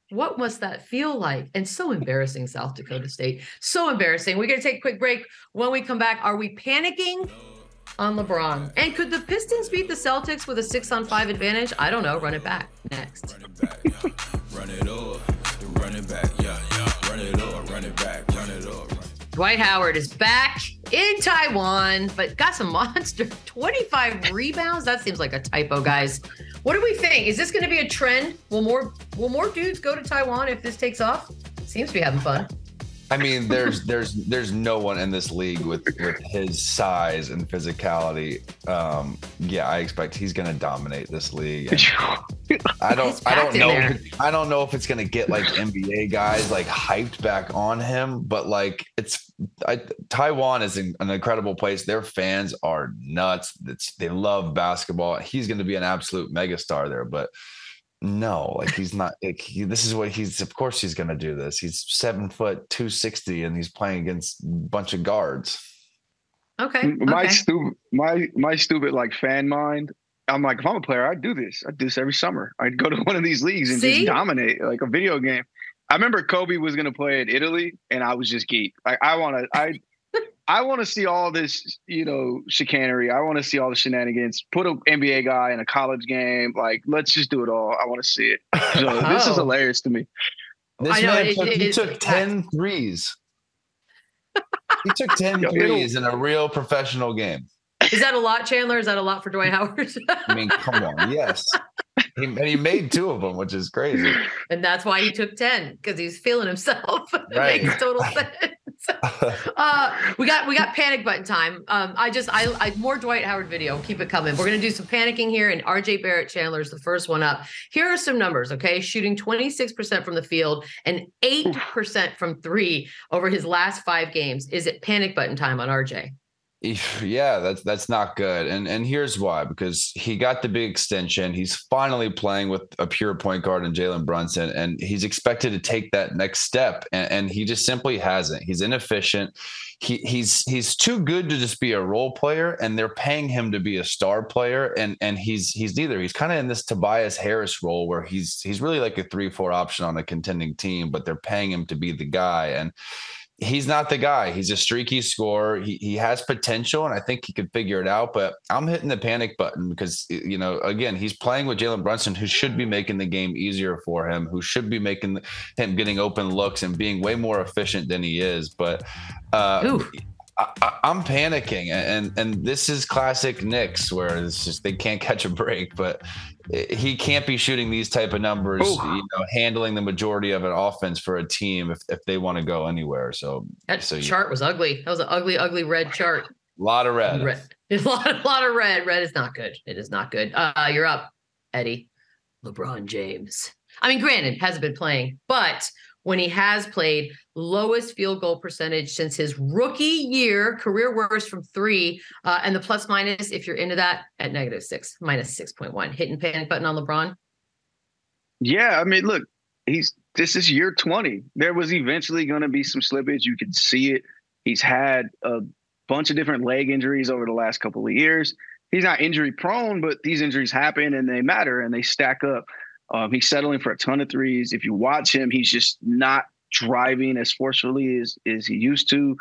What must that feel like? And so embarrassing, South Dakota State. So embarrassing. We're going to take a quick break. When we come back, are we panicking on LeBron? And could the Pistons beat the Celtics with a six on five advantage? I don't know. Run it back next. Run it back, yeah. Run it run it back, yeah, yeah. Run it run it back, run it up. Dwight Howard is back in Taiwan, but got some monster 25 rebounds. That seems like a typo, guys. What do we think? Is this going to be a trend? Will more will more dudes go to Taiwan if this takes off? Seems to be having fun. I mean, there's there's there's no one in this league with with his size and physicality. Um, yeah, I expect he's gonna dominate this league. And I don't I don't know if I don't know if it's gonna get like NBA guys like hyped back on him, but like it's I, Taiwan is an, an incredible place. Their fans are nuts. It's they love basketball. He's gonna be an absolute megastar there, but no, like he's not. Like he, this is what he's. Of course, he's gonna do this. He's seven foot two sixty, and he's playing against a bunch of guards. Okay. my okay. stupid my my stupid like fan mind. I'm like, if I'm a player, I'd do this. I'd do this every summer. I'd go to one of these leagues and See? just dominate like a video game. I remember Kobe was gonna play in Italy, and I was just geek. Like I want to, I, I want to see all this, you know, chicanery. I want to see all the shenanigans. Put an NBA guy in a college game. Like, let's just do it all. I want to see it. So this is Oh. hilarious to me. This I know, man it- took, it- he it- took it- 10 threes. he took 10 threes in a real professional game. Is that a lot, Chandler? Is that a lot for Dwight Howard? I mean, come on. Yes. He, and he made two of them, which is crazy. And that's why he took 10 because he's feeling himself. it Right. makes total sense. uh, we got we got panic button time. Um, I just I, I more Dwight Howard video. Keep it coming. We're gonna do some panicking here, and RJ Barrett Chandler is the first one up. Here are some numbers. Okay, shooting 26% from the field and 8% from three over his last five games. Is it panic button time on RJ? Yeah, that's that's not good. And and here's why because he got the big extension. He's finally playing with a pure point guard in Jalen Brunson, and he's expected to take that next step. And, and he just simply hasn't. He's inefficient. He he's he's too good to just be a role player, and they're paying him to be a star player. And and he's he's neither. He's kind of in this Tobias Harris role where he's he's really like a three four option on a contending team, but they're paying him to be the guy. And he's not the guy. He's a streaky scorer. He he has potential, and I think he could figure it out. But I'm hitting the panic button because you know, again, he's playing with Jalen Brunson, who should be making the game easier for him, who should be making him getting open looks and being way more efficient than he is. But uh. I, I'm panicking, and and this is classic Knicks, where it's just they can't catch a break. But he can't be shooting these type of numbers, Ooh. you know, handling the majority of an offense for a team if, if they want to go anywhere. So That So chart was ugly. That was an ugly, ugly red chart. a lot of red. Red. A lot, a lot of red. Red is not good. It is not good. Uh, you're up, Eddie. LeBron James. I mean, granted, hasn't been playing, but when he has played, lowest field goal percentage since his rookie year, career worst from three, uh, and the plus minus, if you're into that, at negative six, minus six point one. Hitting panic button on LeBron. Yeah, I mean, look, he's this is year 20. There was eventually going to be some slippage. You could see it. He's had a bunch of different leg injuries over the last couple of years. He's not injury prone, but these injuries happen and they matter and they stack up. Um, he's settling for a ton of threes. If you watch him, he's just not driving as forcefully as, as he used to.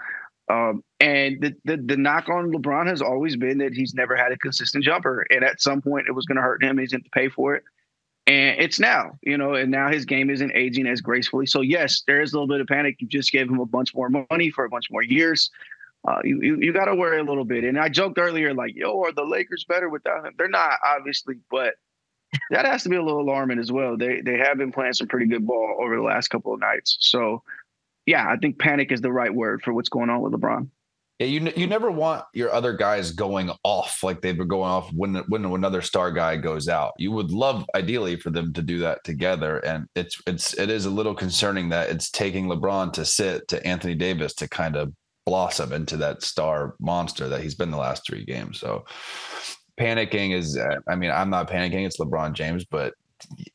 Um, and the, the the knock on LeBron has always been that he's never had a consistent jumper, and at some point it was going to hurt him. He's going to pay for it and it's now, you know, and now his game isn't aging as gracefully. So yes, there is a little bit of panic. You just gave him a bunch more money for a bunch more years. Uh, you you, you got to worry a little bit. And I joked earlier, like, yo, are the Lakers better without him? They're not, obviously, but that has to be a little alarming as well. They they have been playing some pretty good ball over the last couple of nights. So yeah, I think panic is the right word for what's going on with LeBron. Yeah, you you never want your other guys going off like they've been going off when when another star guy goes out. You would love ideally for them to do that together, and it's it's it is a little concerning that it's taking LeBron to sit to Anthony Davis to kind of blossom into that star monster that he's been the last three games. So panicking is, uh, I mean, I'm not panicking. It's LeBron James, but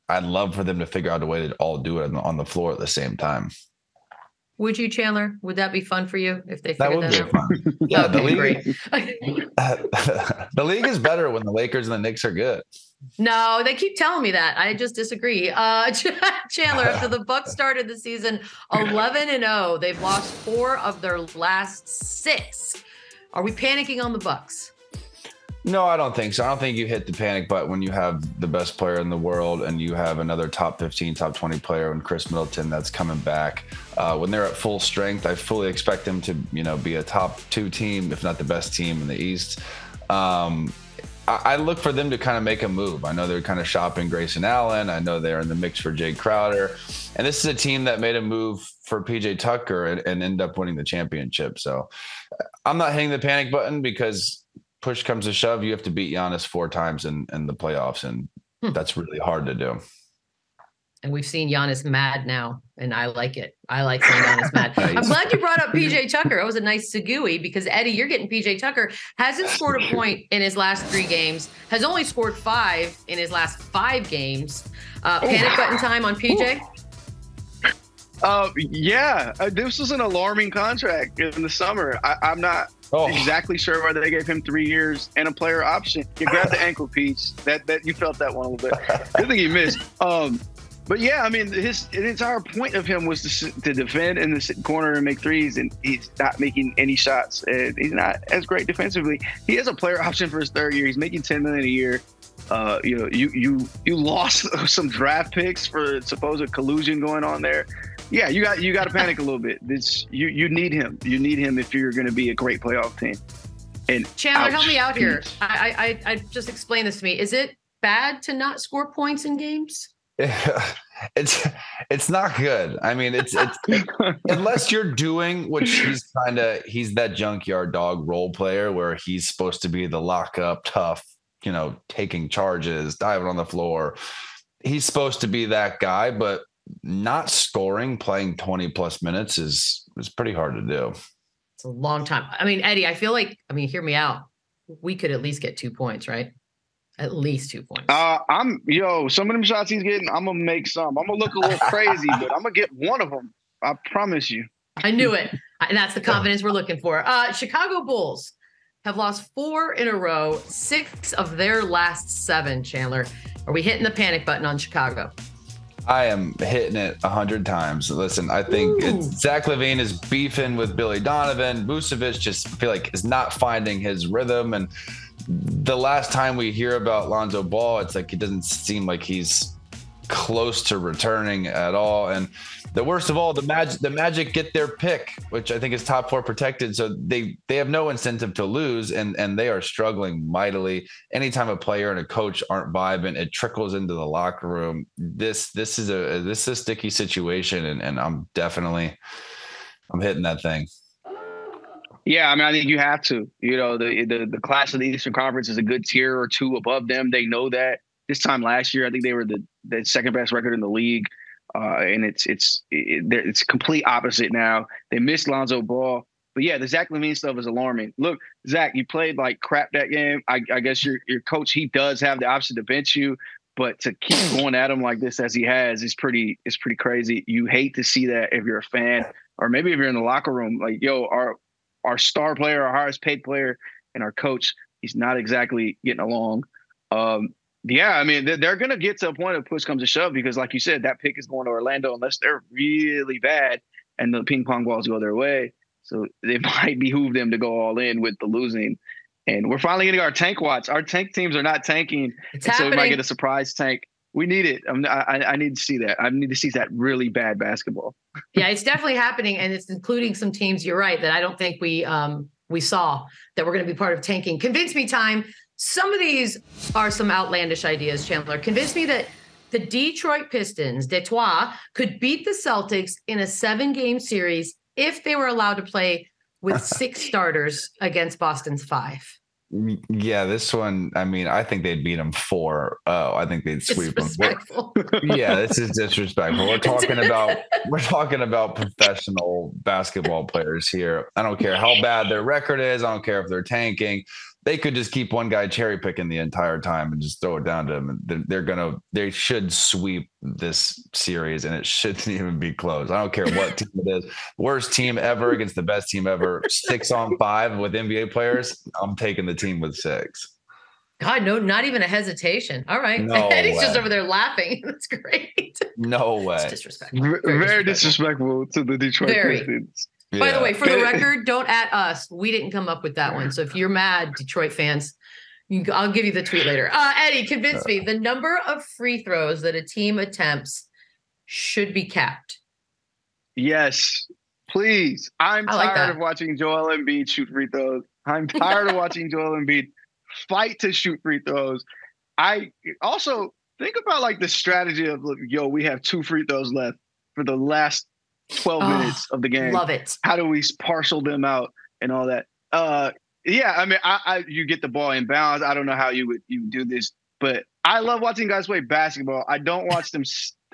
I'd love for them to figure out a way to all do it on the, floor at the same time. Would you, Chandler? Would that be fun for you if they That figured would that, be out? fun. Yeah, the league, great. the league is better when the Lakers and the Knicks are good. No, they keep telling me that. I just disagree. Uh, Chandler, after the Bucks started the season 11 and 0, they've lost four of their last six. Are we panicking on the Bucks? No, I don't think so. I don't think you hit the panic button when you have the best player in the world and you have another top 15, top 20 player and Khris Middleton that's coming back. Uh, when they're at full strength, I fully expect them to, you know, be a top two team, if not the best team in the East. Um, I, I look for them to kind of make a move. I know they're kind of shopping Grayson Allen. I know they're in the mix for Jae Crowder. And this is a team that made a move for PJ Tucker and, and end up winning the championship. So I'm not hitting the panic button because push comes to shove, you have to beat Giannis four times in, in the playoffs. And Hmm. that's really hard to do. And we've seen Giannis mad now, and I like it. I like seeing Giannis mad. Yeah, I'm glad you brought up PJ Tucker. That was a nice segue because Eddie, you're getting PJ Tucker hasn't scored a point in his last three games. Has only scored five in his last five games. Uh, panic button time on PJ. Uh, yeah, uh, this was an alarming contract in the summer. I, I'm not Oh, exactly sure why they gave him three years and a player option. You grabbed the ankle piece. That that you felt that one a little bit. Good thing he missed. Um, but yeah, I mean, his, his entire point of him was to, to defend in the corner and make threes, and he's not making any shots. And he's not as great defensively. He has a player option for his third year. He's making ten million a year. Uh, you know, you you you lost some draft picks for supposed collusion going on there. Yeah, you got you got to panic a little bit. This you you need him. You need him if you're going to be a great playoff team. And Chandler, ouch, help me out here. Pete. I, I I just explain this to me. Is it bad to not score points in games? it's it's not good. I mean, it's it's unless you're doing what he's kind of he's that junkyard dog role player where he's supposed to be the lockup tough, you know, taking charges, diving on the floor. He's supposed to be that guy, but not scoring, playing 20 plus minutes is is pretty hard to do. It's a long time. I mean, Eddie, I feel like I mean, hear me out. We could at least get two points, right? At least two points. Uh, I'm yo. Some of them shots he's getting, I'm gonna make some. I'm gonna look a little crazy, but I'm gonna get one of them. I promise you. I knew it. And that's the confidence we're looking for. Uh, Chicago Bulls have lost four in a row, six of their last seven, Chandler. Are we hitting the panic button on Chicago? I am hitting it a hundred times. Listen, I think it's, Zach LaVine is beefing with Billy Donovan. Vucevic just feel like is not finding his rhythm. And the last time we hear about Lonzo Ball, it's like it doesn't seem like he's close to returning at all. And the worst of all, the Magic, the Magic get their pick, which I think is top four protected, so they they have no incentive to lose, and and they are struggling mightily. Anytime a player and a coach aren't vibing, it trickles into the locker room. This this is a this is a sticky situation, and and I'm definitely I'm hitting that thing. Yeah, I mean, I think you have to. You know, the the the class of the Eastern Conference is a good tier or two above them. They know that. This time last year, I think they were the the second best record in the league, uh, and it's it's it, it's complete opposite now. They missed Lonzo Ball, but yeah, the Zach LaVine stuff is alarming. Look, Zach, you played like crap that game. I, I guess your your coach he does have the option to bench you, but to keep going at him like this as he has is pretty is pretty crazy. You hate to see that if you're a fan, or maybe if you're in the locker room. Like, yo, our our star player, our highest paid player, and our coach, he's not exactly getting along. Um, yeah, I mean, they're, going to get to a point of push comes to shove because, like you said, that pick is going to Orlando unless they're really bad and the ping pong balls go their way. So it might behoove them to go all in with the losing. And we're finally getting our tank watch. Our tank teams are not tanking, It's so we might get a surprise tank. We need it. I'm, I, I need to see that. I need to see that really bad basketball. yeah, it's definitely happening, and it's including some teams. You're right that I don't think we um we saw that we're going to be part of tanking. Convince me, time. Some of these are some outlandish ideas, Chandler. Convince me that the Detroit Pistons, Detroit, could beat the Celtics in a seven-game series if they were allowed to play with six starters against Boston's five. Yeah, this one. I mean, I think they'd beat them four. Oh, I think they'd sweep them. Yeah, this is disrespectful. We're talking about we're talking about professional basketball players here. I don't care how bad their record is. I don't care if they're tanking. They could just keep one guy cherry picking the entire time and just throw it down to them. They're, they're gonna they should sweep this series and it shouldn't even be close. I don't care what team it is. Worst team ever against the best team ever. Six on five with NBA players. I'm taking the team with six. God, no, not even a hesitation. All right. No Eddie's just way. over there laughing. That's great. No It's way. disrespectful. Very, Very disrespectful to the Detroit Very. Pistons. By the way, for the record, don't at us. We didn't come up with that one. So if you're mad, Detroit fans, you, I'll give you the tweet later. Uh, Eddie, convince me the number of free throws that a team attempts should be capped. Yes, please. I'm like tired that. of watching Joel Embiid shoot free throws. I'm tired of watching Joel Embiid fight to shoot free throws. I also think about like the strategy of yo, we have two free throws left for the last 12 Oh, minutes of the game. Love it. How do we parcel them out and all that? Uh yeah, I mean I, I you get the ball in bounds. I don't know how you would you do this, but I love watching guys play basketball. I don't watch them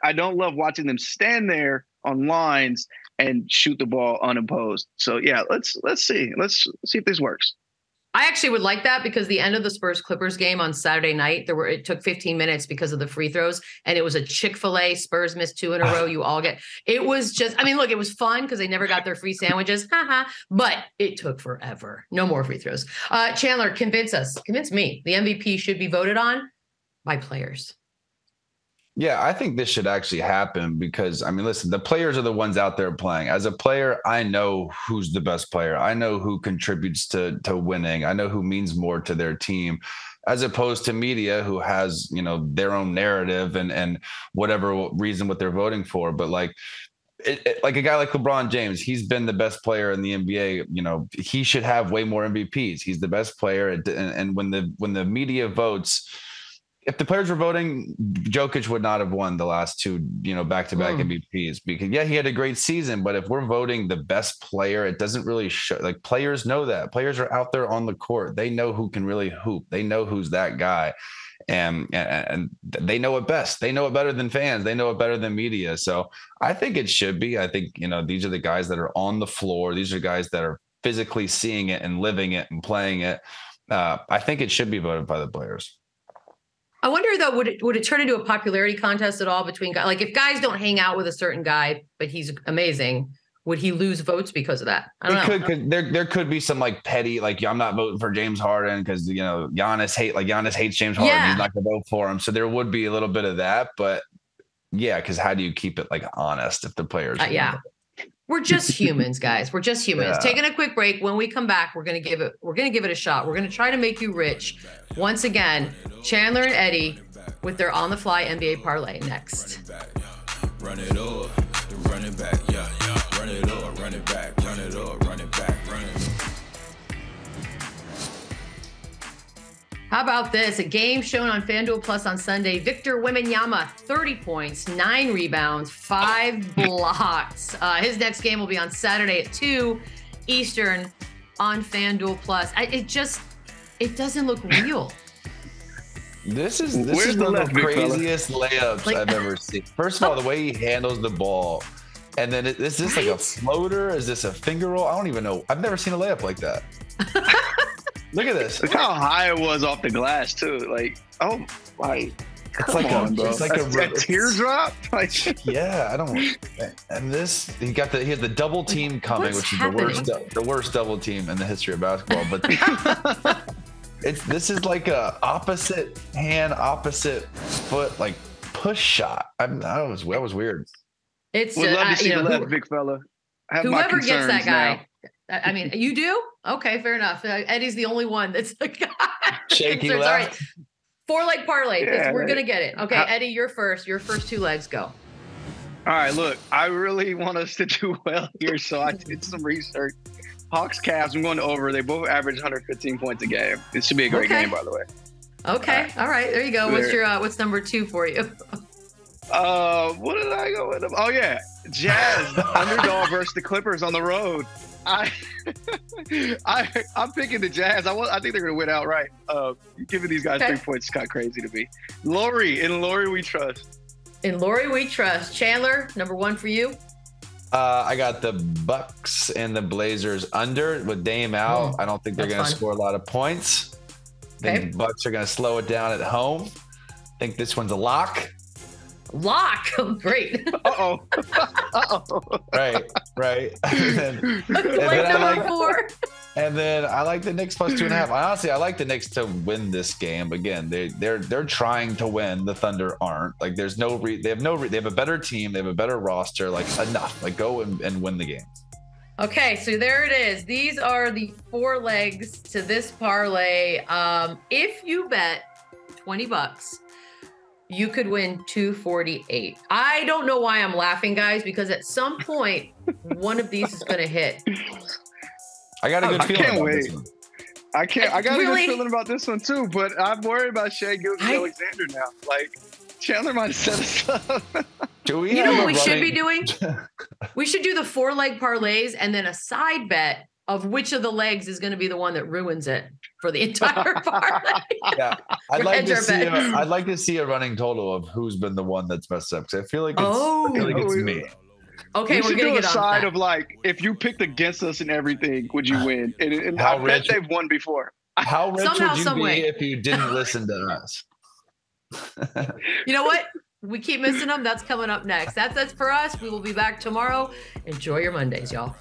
I don't love watching them stand there on lines and shoot the ball unopposed. So yeah, let's let's see. Let's see if this works. I actually would like that because the end of the Spurs Clippers game on Saturday night, there were it took 15 minutes because of the free throws, and it was a Chick Fil A. Spurs missed two in a row. You all get it was just. I mean, look, it was fun because they never got their free sandwiches, haha. But it took forever. No more free throws. Uh, Chandler, convince us, convince me. The MVP should be voted on by players. Yeah, I think this should actually happen because I mean, listen, the players are the ones out there playing. As a player, I know who's the best player. I know who contributes to to winning. I know who means more to their team, as opposed to media who has you know their own narrative and and whatever reason what they're voting for. But like, it, it, like a guy like LeBron James, he's been the best player in the NBA. You know, he should have way more MVPs. He's the best player, and, and when the when the media votes, if the players were voting, Jokic would not have won the last two, you know, back to back MVPs because yeah, he had a great season. But if we're voting the best player, it doesn't really show. Like players know that players are out there on the court. They know who can really hoop. They know who's that guy and and they know it best. They know it better than fans. They know it better than media. So I think it should be. I think you know these are the guys that are on the floor. These are guys that are physically seeing it and living it and playing it. Uh, I think it should be voted by the players. I wonder though, would it would it turn into a popularity contest at all between guys? Like if guys don't hang out with a certain guy, but he's amazing, would he lose votes because of that? I don't know. Could, there there could be some like petty like I'm not voting for James Harden because you know Giannis hate like Giannis hates James Harden. Yeah. He's not gonna vote for him. So there would be a little bit of that, but yeah, because how do you keep it like honest if the players? Uh, yeah. We're just humans, guys. We're just humans. Yeah. Taking a quick break. When we come back, we're gonna give it. We're gonna give it a shot. We're gonna try to make you rich. Once again, Chandler and Eddie with their on the fly NBA parlay next. Run it up, run it back, yeah, yeah. Run it up, run it back, run it up, How about this? A game shown on FanDuel Plus on Sunday. Victor Wembanyama, 30 points, nine rebounds, five blocks. Uh, his next game will be on Saturday at 2 Eastern on FanDuel Plus. I, it just, it doesn't look real. This is this Where's is one of the craziest layups like, I've ever seen. First of all, the way he handles the ball, and then is this right? like a floater? Is this a finger roll? I don't even know. I've never seen a layup like that. Look at this. Look how high it was off the glass too. Like, oh my. It's like on, a, bro. It's like a, a teardrop. Like, yeah, I don't. And this, he got the he had the double team coming, What's which is the worst the worst double team in the history of basketball. But It's this is like a opposite hand, opposite foot, like push shot. I'm that was that was weird. It's would love to uh, see the know, left, big fella. whoever gets that guy. Now. I mean, you do? Okay, fair enough. Uh, Eddie's the only one that's the guy. Shaking left. All right. Four leg parlay. Yeah, we're gonna get it. Okay, Eddie, you're first. Your first two legs go. All right, look, I really want us to do well here, so I did some research. Hawks Cavs. I'm going to over. They both average 115 points a game. This should be a great okay. game, by the way. Okay. All right. There you go. What's your uh, what's number two for you? uh, what did I go with? Oh yeah, Jazz the underdog versus the Clippers on the road. I, I, I'm picking the Jazz. I want. I think they're going to win outright. Uh, giving these guys okay. three points is kind of crazy to me. Lauri, in Lauri we trust. In Lauri we trust. Chandler, number one for you. Uh, I got the Bucks and the Blazers under with Dame out. Mm, I don't think they're going to score a lot of points. I think okay. the Bucks are going to slow it down at home. I think this one's a lock. Lock. Oh, great. uh oh. uh oh. Right. Right. and then, and then number like, four. And then I like the Knicks plus two and a half. Honestly, I like the Knicks to win this game. Again, they they're they're trying to win. The Thunder aren't. Like there's no re- they have no re- they have a better team. They have a better roster. Like enough. Like go and, and win the game. Okay, so there it is. These are the four legs to this parlay. Um, if you bet 20 bucks, you could win 248. I don't know why I'm laughing, guys, because at some point, one of these is going to hit. I got a good I feeling. Can't wait. I can't. I got really? a good feeling about this one too, but I'm worried about Shai Gilgeous-Alexander now. Like Chandler might set us up. Do we? You know what we running... should be doing? we should do the four leg parlays and then a side bet of which of the legs is going to be the one that ruins it for the entire party. yeah, I'd like to see. A, I'd like to see a running total of who's been the one that's messed up because I feel like it's, oh, I feel like oh. it's oh, me. Okay, we should do a side of like if you picked against us and everything, would you win? And, and I bet they've won before. How rich Somehow, would you be way. if you didn't listen to us? you know what? We keep missing them. That's coming up next. That's that's for us. We will be back tomorrow. Enjoy your Mondays, y'all.